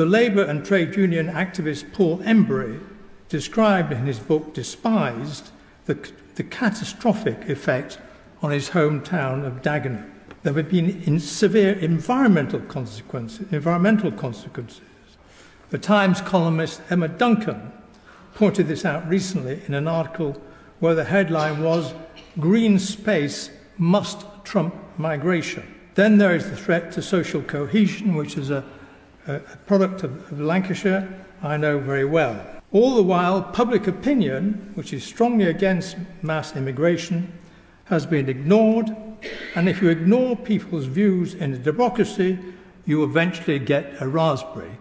The Labour and trade union activist Paul Embery described in his book Despised the, the catastrophic effect on his hometown of Dagenham. There have been severe environmental consequences, environmental consequences. The Times columnist Emma Duncan pointed this out recently in an article where the headline was Green Space Must Trump Migration. Then there is the threat to social cohesion, which is a, a product of, of Lancashire, I know very well. All the while, public opinion, which is strongly against mass immigration, has been ignored, and if you ignore people's views in a democracy, you eventually get a raspberry.